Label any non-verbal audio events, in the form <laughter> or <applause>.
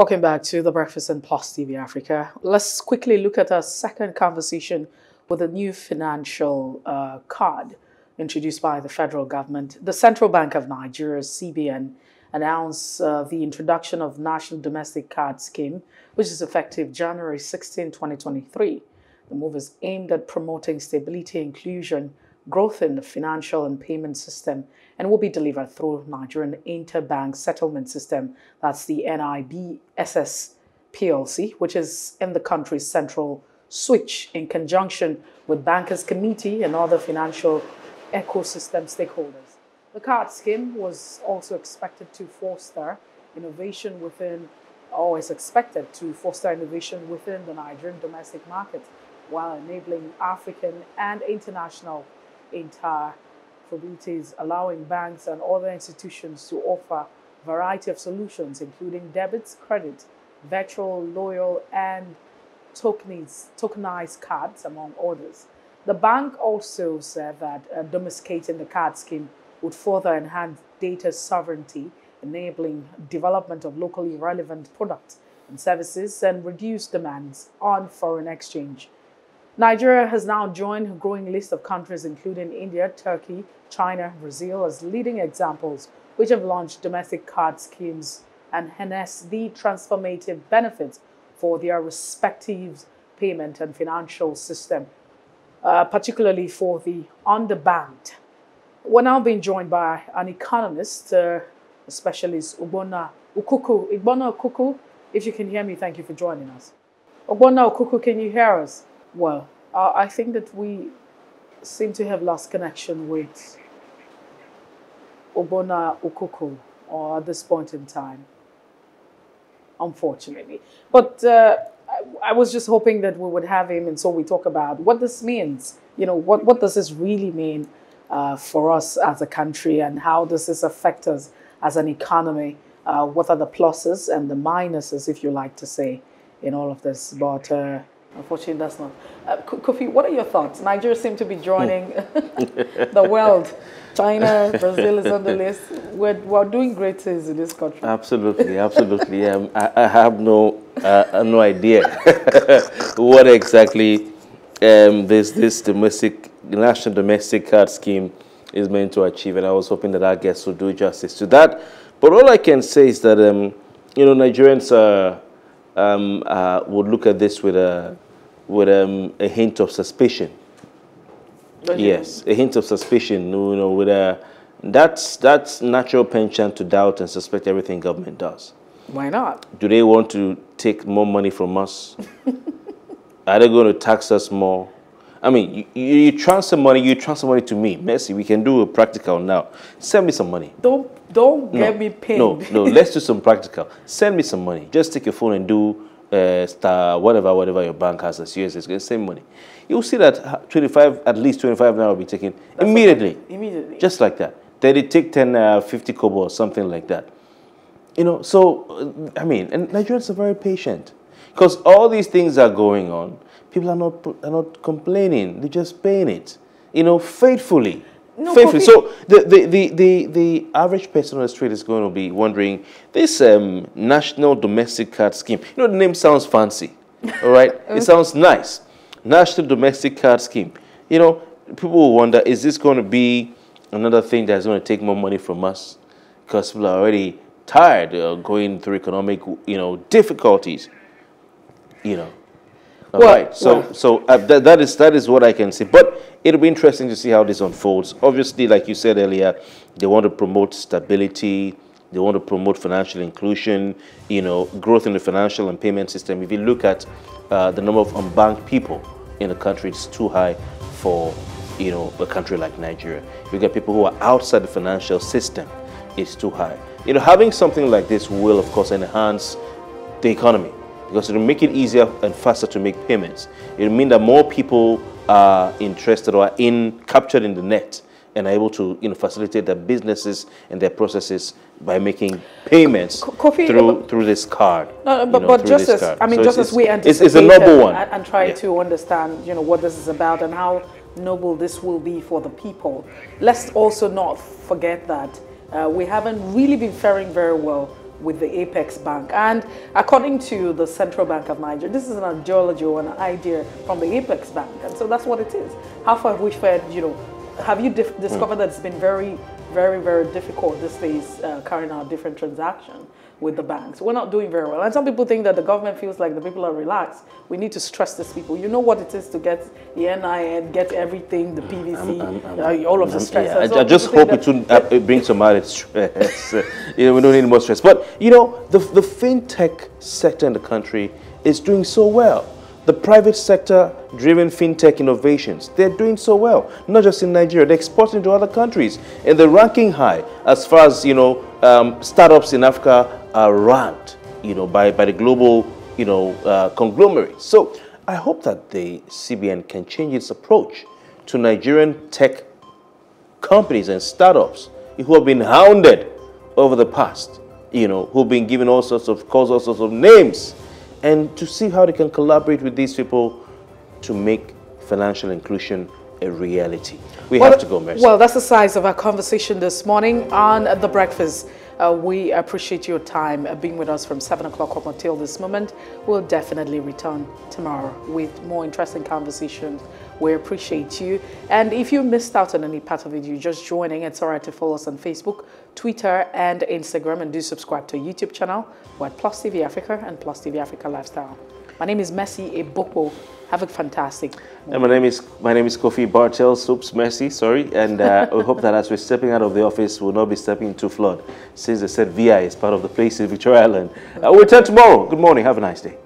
Welcome back to the Breakfast and Plus TV Africa. Let's quickly look at our second conversation with a new financial uh, card introduced by the federal government. The Central Bank of Nigeria, CBN, announced uh, the introduction of National Domestic Card Scheme, which is effective January 16, 2023. The move is aimed at promoting stability, inclusion, growth in the financial and payment system, and will be delivered through Nigerian Interbank Settlement System. That's the NIBSS PLC, which is in the country's central switch in conjunction with Bankers Committee and other financial ecosystem stakeholders. The card scheme was also expected to foster innovation within, or is expected to foster innovation within the Nigerian domestic market while enabling African and international interoperabilities, allowing banks and other institutions to offer variety of solutions, including debits, credit, virtual, loyal, and tokenized, tokenized cards, among others. The bank also said that uh, domesticating the card scheme would further enhance data sovereignty, enabling development of locally relevant products and services and reduce demands on foreign exchange. Nigeria has now joined a growing list of countries including India, Turkey, China, Brazil as leading examples which have launched domestic card schemes and harness the transformative benefits for their respective payment and financial system, uh, particularly for the underbanked. We're now being joined by an economist, uh, specialist, Ubona Ukuku. Ubona Ukuku, if you can hear me, thank you for joining us. Ubona Ukuku, can you hear us? Well, uh, I think that we seem to have lost connection with Obona Ukuku or at this point in time, unfortunately. But uh, I, I, was just hoping that we would have him, and so we talk about what this means. You know, what, what does this really mean uh, for us as a country, and how does this affect us as an economy? Uh, what are the pluses and the minuses, if you like to say, in all of this? But uh, Unfortunately, that's not. Uh, Kofi, what are your thoughts? Nigeria seems to be joining <laughs> the world. China, <laughs> Brazil is on the list. We're, we're doing great things in this country. Absolutely, absolutely. Um, I, I, have no uh, no idea <laughs> what exactly um, this this domestic national domestic card scheme is meant to achieve, and I was hoping that our guests would do justice to that. But all I can say is that um, you know Nigerians are um, uh, would look at this with a with um, a hint of suspicion. Yes, a hint of suspicion. You know, with a that's that's natural penchant to doubt and suspect everything government does. Why not? Do they want to take more money from us? <laughs> Are they going to tax us more? I mean, you, you, transfer money, you transfer money to me. Mercy, we can do a practical now. Send me some money. Don't don't get me paid. No, no, <laughs> let's do some practical. Send me some money. Just take your phone and do uh, star whatever whatever your bank has as yours. It's the same money. You'll see that 25, at least 25 now will be taken That's immediately. Okay. Immediately. Just like that. Then they take 10, uh, 50 kobo or something like that. You know, so, I mean, and Nigerians are very patient. Because all these things are going on people are not, are not complaining. They're just paying it, you know, faithfully. No, faithfully. So the, the, the, the, the average person on the street is going to be wondering, this um, National Domestic Card Scheme, you know, the name sounds fancy, <laughs> all right? it sounds nice. National Domestic Card Scheme. You know, people will wonder, is this going to be another thing that's going to take more money from us? Because people are already tired of going through economic, you know, difficulties, you know. All well, right. So, well. so uh, that, that is that is what I can say. But it'll be interesting to see how this unfolds. Obviously, like you said earlier, they want to promote stability. They want to promote financial inclusion. You know, growth in the financial and payment system. If you look at uh, the number of unbanked people in the country, it's too high for you know a country like Nigeria. You get people who are outside the financial system, it's too high. You know, having something like this will, of course, enhance the economy because it will make it easier and faster to make payments. It will mean that more people are interested or are in captured in the net and are able to you know, facilitate their businesses and their processes by making payments Kofi, through through this card. No, but, you know, but just as I mean, so just as we anticipate it's, it's a noble one. And, and try yeah. to understand, you know, what this is about and how noble this will be for the people. Let's also not forget that uh, we haven't really been faring very well with the Apex Bank. And according to the Central Bank of Nigeria, this is an ideology or an idea from the Apex Bank. And so that's what it is. How far have we fared, you know, have you discovered that it's been very, very, very difficult these days uh, carrying out different transactions? with the banks. We're not doing very well. And some people think that the government feels like the people are relaxed. We need to stress these people. You know what it is to get the NIN, get everything, the PVC, I'm, I'm, uh, all of the stress. Yeah, I, I, just hope it will uh, bring some added stress. <laughs> you know, we don't need more stress. But, you know, the, the fintech sector in the country is doing so well. The private sector driven fintech innovations, they're doing so well, not just in Nigeria, they're exporting to other countries. And they're ranking high as far as, you know, um, startups in Africa are ranked, you know, by, by the global, you know, uh, conglomerate. So I hope that the CBN can change its approach to Nigerian tech companies and startups who have been hounded over the past, you know, who've been given all sorts of calls, all sorts of names, and to see how they can collaborate with these people to make financial inclusion a reality. We well, have to go, Mercy. Well, that's the size of our conversation this morning on The Breakfast. Uh, we appreciate your time uh, being with us from 7 o'clock up until this moment. We'll definitely return tomorrow with more interesting conversations. We appreciate you. And if you missed out on any part of it, you're just joining, it's all right to follow us on Facebook, Twitter, and Instagram. And do subscribe to our YouTube channel. We're at Plus TV Africa and Plus TV Africa Lifestyle. My name is Mercy Ebokpo. Have a fantastic. And my name is my name is Kofi Bartel Soups Mercy. Sorry, and uh, <laughs> we hope that as we're stepping out of the office, we'll not be stepping into flood, since they said VI is part of the place in Victoria Island. Uh, we'll return tomorrow. Good morning. Have a nice day.